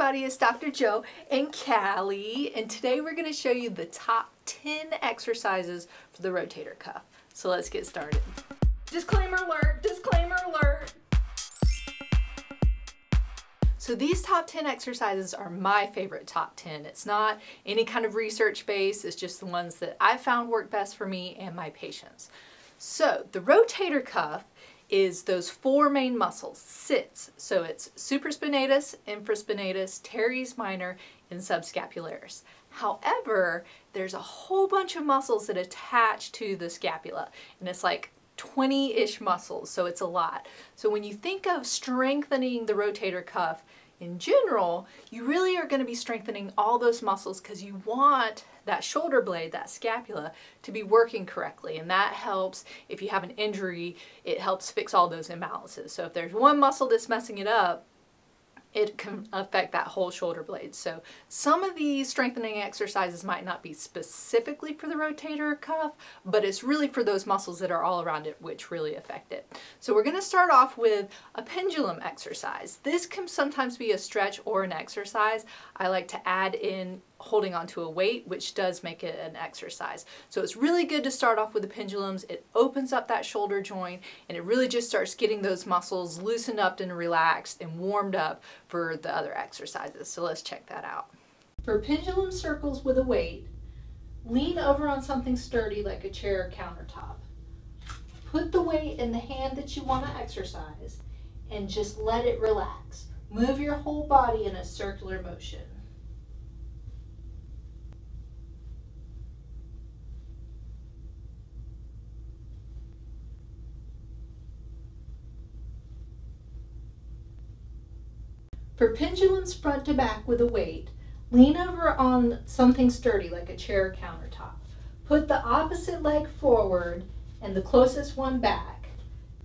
everybody, it's Dr. Jo and Callie, and today we're going to show you the top 10 exercises for the rotator cuff. So let's get started. Disclaimer alert, disclaimer alert. So these top 10 exercises are my favorite top 10. It's not any kind of research base, it's just the ones that I found work best for me and my patients. So the rotator cuff is those four main muscles, SITS. So it's supraspinatus, infraspinatus, teres minor, and subscapularis. However, there's a whole bunch of muscles that attach to the scapula, and it's like 20-ish muscles, so it's a lot. So when you think of strengthening the rotator cuff, in general, you really are going to be strengthening all those muscles because you want that shoulder blade, that scapula, to be working correctly. And that helps if you have an injury, it helps fix all those imbalances. So if there's one muscle that's messing it up, it can affect that whole shoulder blade. So some of these strengthening exercises might not be specifically for the rotator cuff, but it's really for those muscles that are all around it which really affect it. So we're going to start off with a pendulum exercise. This can sometimes be a stretch or an exercise. I like to add in holding onto a weight, which does make it an exercise. So it's really good to start off with the pendulums. It opens up that shoulder joint and it really just starts getting those muscles loosened up and relaxed and warmed up for the other exercises. So let's check that out. For pendulum circles with a weight, lean over on something sturdy like a chair or countertop. Put the weight in the hand that you want to exercise and just let it relax. Move your whole body in a circular motion. For pendulums front to back with a weight, lean over on something sturdy like a chair countertop. Put the opposite leg forward and the closest one back.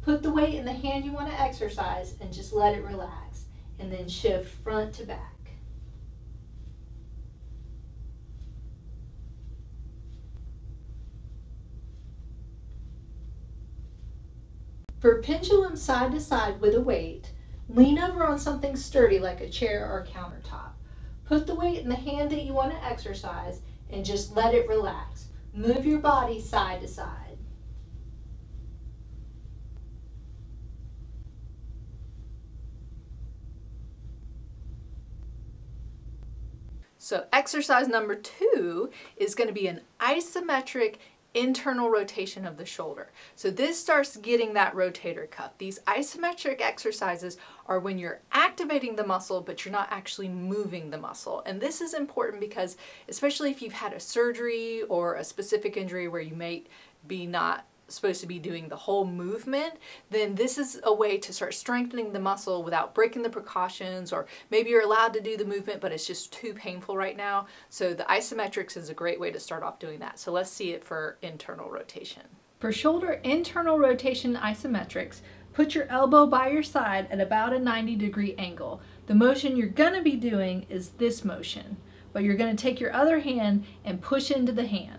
Put the weight in the hand you want to exercise and just let it relax. And then shift front to back. For pendulum side to side with a weight, Lean over on something sturdy like a chair or a countertop. Put the weight in the hand that you want to exercise and just let it relax. Move your body side to side. So exercise number two is going to be an isometric internal rotation of the shoulder. So this starts getting that rotator cuff. These isometric exercises are when you're activating the muscle but you're not actually moving the muscle. And this is important because especially if you've had a surgery or a specific injury where you may be not supposed to be doing the whole movement, then this is a way to start strengthening the muscle without breaking the precautions or maybe you're allowed to do the movement but it's just too painful right now. So the isometrics is a great way to start off doing that. So let's see it for internal rotation. For shoulder internal rotation isometrics, put your elbow by your side at about a 90 degree angle. The motion you're going to be doing is this motion, but you're going to take your other hand and push into the hand.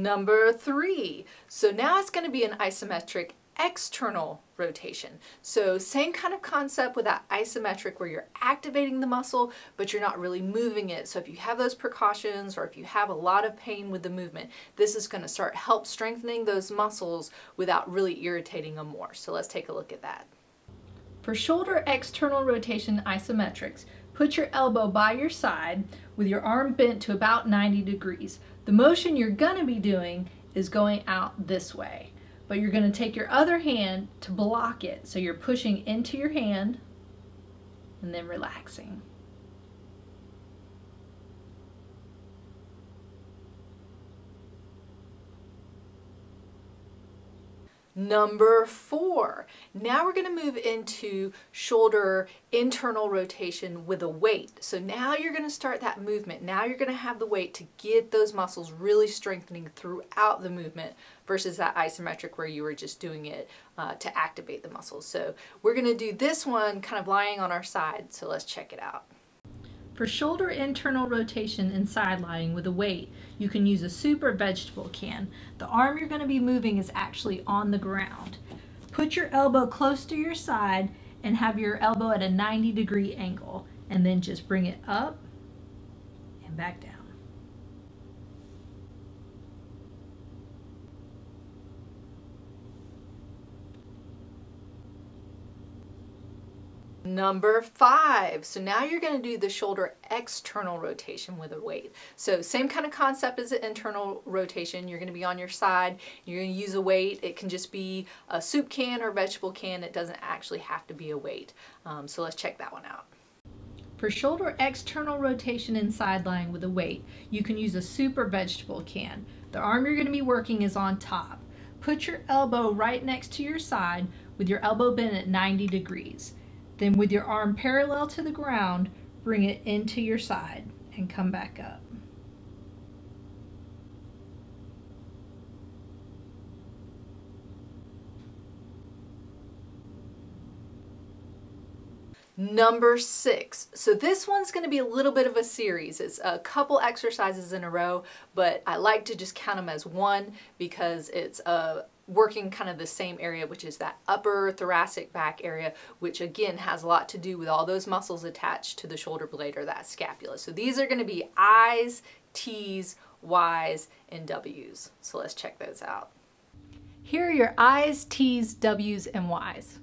Number three. So now it's going to be an isometric external rotation. So same kind of concept with that isometric where you're activating the muscle, but you're not really moving it. So if you have those precautions or if you have a lot of pain with the movement, this is going to start help strengthening those muscles without really irritating them more. So let's take a look at that. For shoulder external rotation isometrics, put your elbow by your side with your arm bent to about 90 degrees. The motion you're going to be doing is going out this way, but you're going to take your other hand to block it. So you're pushing into your hand and then relaxing. Number four, now we're gonna move into shoulder internal rotation with a weight. So now you're gonna start that movement. Now you're gonna have the weight to get those muscles really strengthening throughout the movement versus that isometric where you were just doing it uh, to activate the muscles. So we're gonna do this one kind of lying on our side. So let's check it out. For shoulder internal rotation and side lying with a weight, you can use a super vegetable can. The arm you're going to be moving is actually on the ground. Put your elbow close to your side and have your elbow at a 90 degree angle and then just bring it up and back down. Number five. So now you're going to do the shoulder external rotation with a weight. So same kind of concept as the internal rotation. You're going to be on your side. You're going to use a weight. It can just be a soup can or vegetable can. It doesn't actually have to be a weight. Um, so let's check that one out. For shoulder external rotation and side lying with a weight, you can use a super vegetable can. The arm you're going to be working is on top. Put your elbow right next to your side with your elbow bent at 90 degrees. Then with your arm parallel to the ground, bring it into your side and come back up. Number six. So this one's going to be a little bit of a series. It's a couple exercises in a row, but I like to just count them as one because it's a working kind of the same area, which is that upper thoracic back area, which again has a lot to do with all those muscles attached to the shoulder blade or that scapula. So these are going to be I's, T's, Y's, and W's. So let's check those out. Here are your I's, T's, W's, and Y's.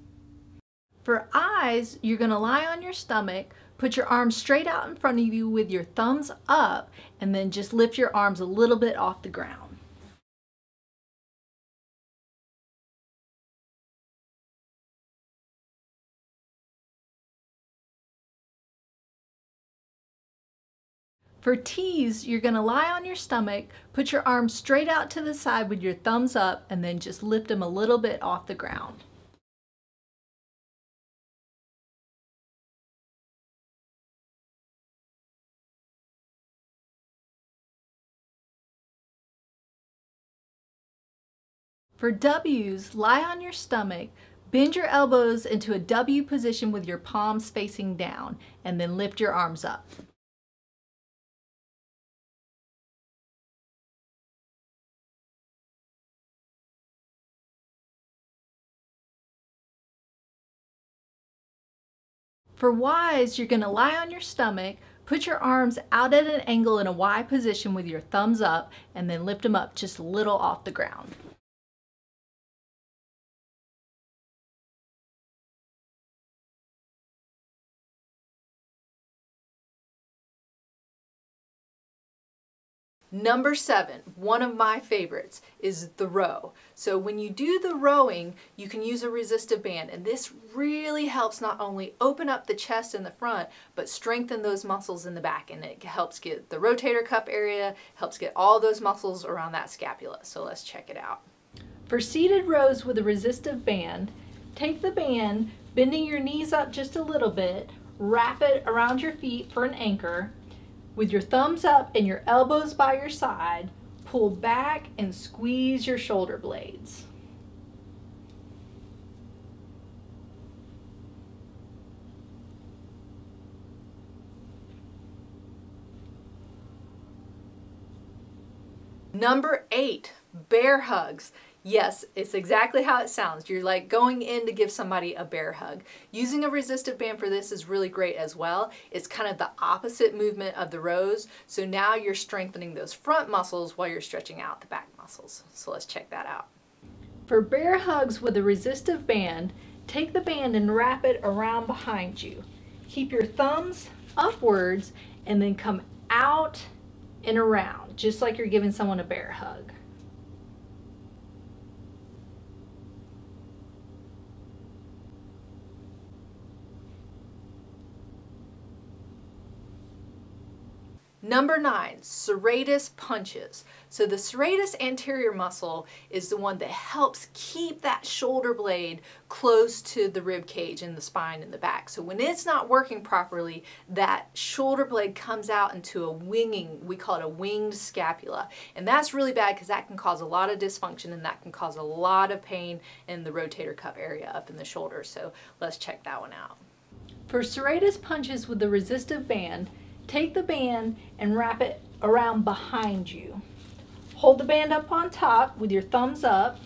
For I's, you're going to lie on your stomach, put your arms straight out in front of you with your thumbs up, and then just lift your arms a little bit off the ground. For T's, you're gonna lie on your stomach, put your arms straight out to the side with your thumbs up, and then just lift them a little bit off the ground. For W's, lie on your stomach, bend your elbows into a W position with your palms facing down, and then lift your arms up. For Y's, you're going to lie on your stomach, put your arms out at an angle in a Y position with your thumbs up, and then lift them up just a little off the ground. Number seven, one of my favorites, is the row. So when you do the rowing, you can use a resistive band, and this really helps not only open up the chest in the front, but strengthen those muscles in the back, and it helps get the rotator cuff area, helps get all those muscles around that scapula. So let's check it out. For seated rows with a resistive band, take the band, bending your knees up just a little bit, wrap it around your feet for an anchor, with your thumbs up and your elbows by your side, pull back and squeeze your shoulder blades. Number eight, bear hugs. Yes, it's exactly how it sounds. You're like going in to give somebody a bear hug. Using a resistive band for this is really great as well. It's kind of the opposite movement of the rows. So now you're strengthening those front muscles while you're stretching out the back muscles. So let's check that out. For bear hugs with a resistive band, take the band and wrap it around behind you. Keep your thumbs upwards and then come out and around, just like you're giving someone a bear hug. Number nine, serratus punches. So the serratus anterior muscle is the one that helps keep that shoulder blade close to the rib cage and the spine in the back. So when it's not working properly, that shoulder blade comes out into a winging, we call it a winged scapula. And that's really bad because that can cause a lot of dysfunction and that can cause a lot of pain in the rotator cuff area up in the shoulder. So let's check that one out. For serratus punches with the resistive band, take the band and wrap it around behind you. Hold the band up on top with your thumbs up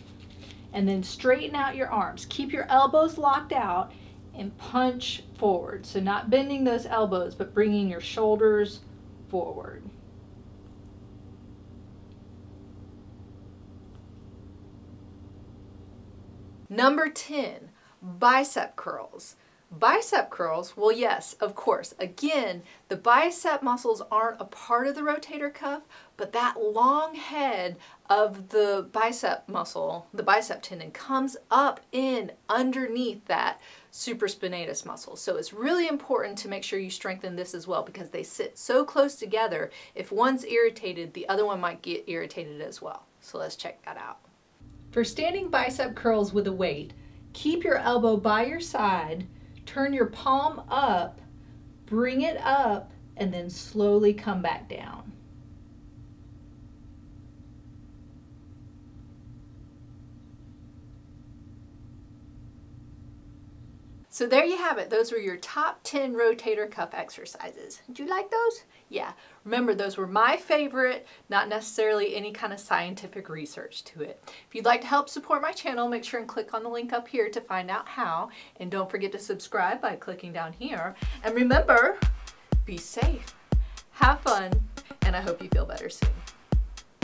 and then straighten out your arms. Keep your elbows locked out and punch forward. So not bending those elbows, but bringing your shoulders forward. Number 10, bicep curls. Bicep curls, well yes, of course. Again, the bicep muscles aren't a part of the rotator cuff, but that long head of the bicep muscle, the bicep tendon, comes up in underneath that supraspinatus muscle. So it's really important to make sure you strengthen this as well because they sit so close together. If one's irritated, the other one might get irritated as well. So let's check that out. For standing bicep curls with a weight, keep your elbow by your side, turn your palm up, bring it up, and then slowly come back down. So there you have it. Those were your top 10 rotator cuff exercises. Did you like those? Yeah. Remember, those were my favorite, not necessarily any kind of scientific research to it. If you'd like to help support my channel, make sure and click on the link up here to find out how. And don't forget to subscribe by clicking down here. And remember, be safe, have fun, and I hope you feel better soon.